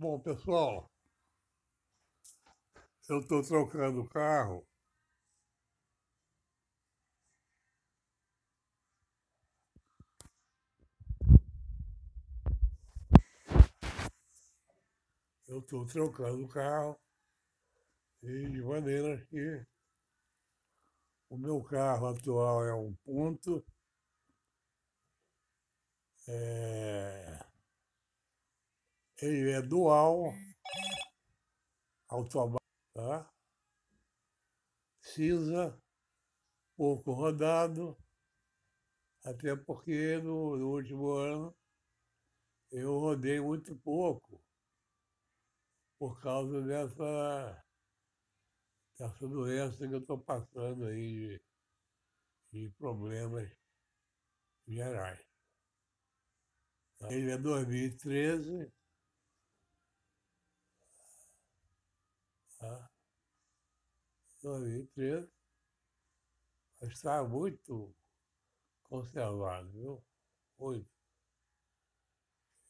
Bom, pessoal, eu estou trocando o carro. Eu estou trocando o carro e de maneira que o meu carro atual é um ponto. É, ele é dual, automático, tá? cinza, pouco rodado, até porque no, no último ano eu rodei muito pouco por causa dessa, dessa doença que eu estou passando aí de, de problemas gerais. Ele é 2013, tá? 2013, mas está muito conservado, viu? Muito.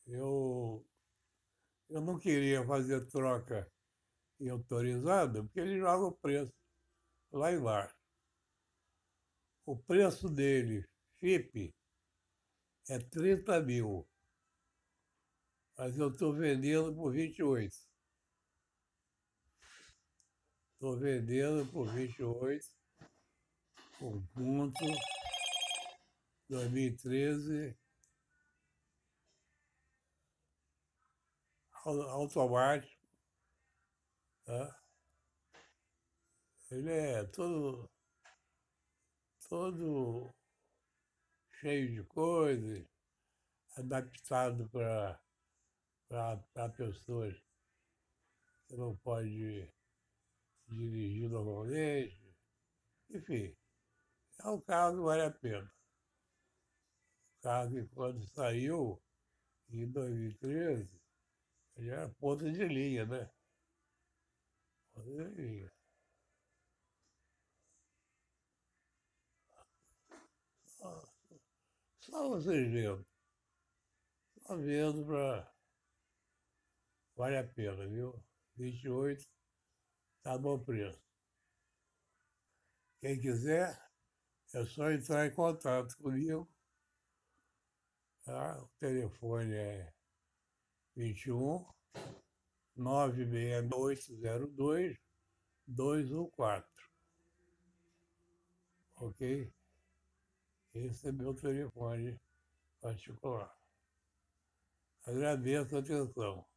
Eu, eu não queria fazer troca em autorizada, porque ele joga o preço lá embaixo. O preço dele, FIP, é 30 mil. Mas eu estou vendendo por 28. Estou vendendo por 28. Um ponto. 2013. Automático. Tá? Ele é todo. todo cheio de coisas, adaptado para pessoas que não pode dirigir normalmente. Enfim, é um carro que vale a pena. O carro que quando saiu, em 2013, já era ponta de linha, né? Ponta de linha. Só vocês vendo. Só vendo para. Vale a pena, viu? 28 Tá bom preço. Quem quiser, é só entrar em contato comigo. Tá? O telefone é 21 96802 214. Ok? Esse é meu telefone particular. Agradeço a atenção.